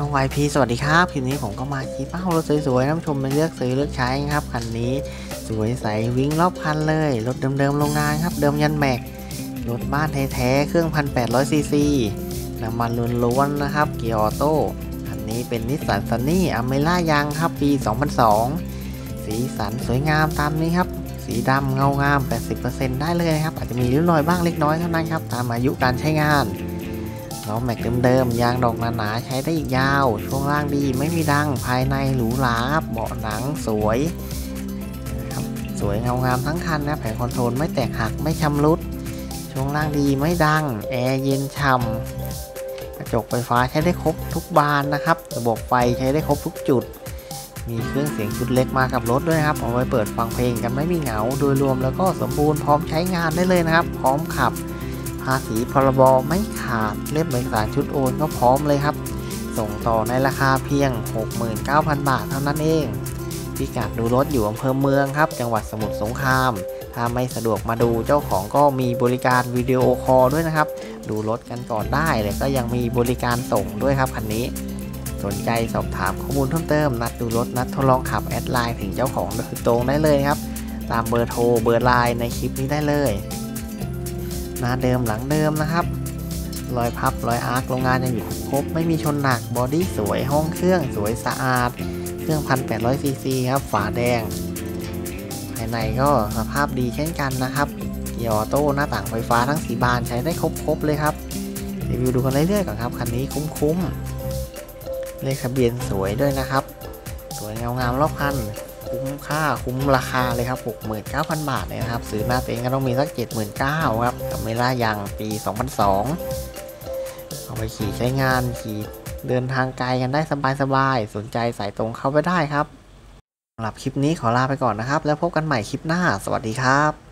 ช่องวพีสวัสดีครับคลิปนี้ผมก็มาชี้เป้ารถสวยๆนำชมมาเลือกซื้อเลือกใช้ครับคันนี้สวยใสวิ่งรอบคันเลยรถเดิมๆโรงงานครับเดิมยันแม็กรถบ้านแท้ๆเครื่องพันแปดร้อยซีซีน้ำมันล้วนๆนะครับ เกียร์ออโต้คันนี้เป็น Nissan Sunny Almera Young ครับปี 2002 สีสันสวยงามตามนี้ครับสีดำเงางาม 80%ได้เลยนะครับอาจจะมีริ้วรอยบ้างเล็กน้อยเท่านั้นครับตามอายุการใช้งาน ล้อแม็กเดิมๆยางดอกหนาๆใช้ได้อีกยาว ช่วงล่างดีไม่มีดังภายในหรูหราเบาะหนังสวยครับสวยเงางามทั้งคันนะแผงคอนโทรลไม่แตกหักไม่ชำรุด ช่วงล่างดีไม่ดัง แอร์เย็นช่ำกระจกไฟฟ้าใช้ได้ครบทุกบานนะครับ ระบบไฟใช้ได้ครบทุกจุด มีเครื่องเสียงชุดเล็กมากับรถด้วยนะครับเอาไว้เปิดฟังเพลงกันไม่มีเหงาโดยรวมแล้วก็สมบูรณ์พร้อมใช้งานได้เลยนะครับ พร้อมขับ ภาษีพรบไม่ขาดเล่มเอกสารชุดโอนก็พร้อมเลยครับ ส่งต่อในราคาเพียง 69,000 บาทเท่านั้นเอง พิกัดดูรถอยู่อำเภอเมืองครับ จังหวัดสมุทรสงคราม ถ้าไม่สะดวกมาดูเจ้าของก็มีบริการ video call ด้วยนะครับ ดูรถกันก่อนได้เลยก็ยังมีบริการส่งด้วยครับคันนี้สนใจสอบถามข้อมูลเพิ่มเติม นัดดูรถ นัดทดลองขับ add LINE ถึงเจ้าของโดยตรงได้เลยครับ ตามเบอร์โทรเบอร์ไลน์ในคลิปนี้ได้เลย หน้าเดิมหลังเดิมนะครับ รอยพับรอย arc โรงงานยังอยู่ครบไม่มีชนหนัก body สวยห้องเครื่องสวยสะอาด เครื่อง 1,800ซีซีครับ ฝาแดง ภายในก็สภาพดีเช่นกันนะครับเกียร์ออโต้หน้าต่างไฟฟ้าทั้งสี่บานใช้ได้ครบๆเลยครับรีวิวดูกันเรื่อยๆก่อนครับคันนี้คุ้มๆเลขทะเบียนสวยด้วยนะครับ สวยเงางามรอบคันคุ้มค่าคุ้มราคาเลยครับ69,000 บาทเลยนะครับ ซื้อหน้าเต็งก็ต้องมีสัก 79,000ครับกับเมล่ายางปี 2002 เอาไปขี่ใช้งานขี่เดินทางไกลกันได้สบายๆ สนใจสายตรงเข้าไปได้ครับสำหรับคลิปนี้ขอลาไปก่อนนะครับ แล้วพบกันใหม่คลิปหน้า สวัสดีครับ